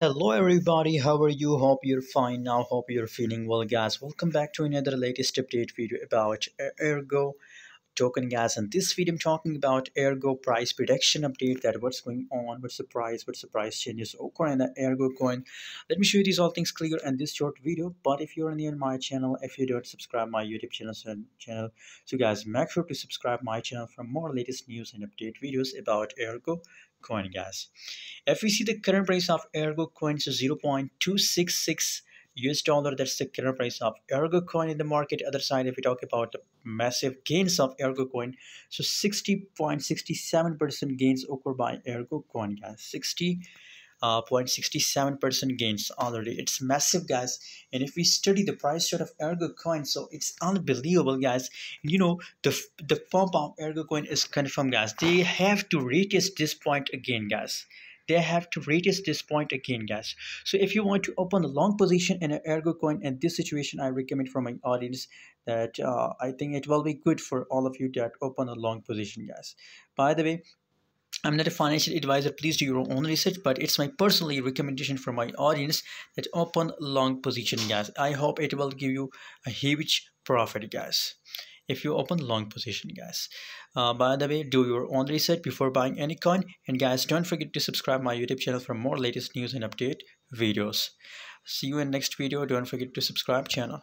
Hello everybody, how are you? Hope you're fine now. Hope you're feeling well, guys. Welcome back to another latest update video about Aergo token, guys. And this video, I'm talking about Aergo price prediction update. That what's going on, what's the price, what's the price changes occurring in the Aergo coin. Let me show you these all things clear in this short video. But if you're new on my channel, if you don't subscribe my YouTube channel, channel, so guys, make sure to subscribe my channel for more latest news and update videos about Aergo coin, guys. If we see the current price of Aergo coins is 0.266 US dollar, that's the current price of Aergo coin in the market. Other side, if we talk about the massive gains of Aergo coin, so 60.67% gains occurred by Aergo coin, guys. 60 uh, 0.67% gains already. It's massive, guys. And if we study the price chart of Aergo coin, so it's unbelievable, guys. You know, the the pump of Aergo coin is confirmed, guys. They have to retest this point again, guys. They have to retest this point again, guys. So if you want to open a long position in an Aergo coin in this situation, I recommend for my audience that uh, I think it will be good for all of you that open a long position, guys. By the way, I'm not a financial advisor. Please do your own research, but it's my personally recommendation for my audience that open long position, guys. I hope it will give you a huge profit, guys. If you open long position, guys. Uh, by the way, do your own research before buying any coin. And guys, don't forget to subscribe my YouTube channel for more latest news and update videos. See you in next video. Don't forget to subscribe channel.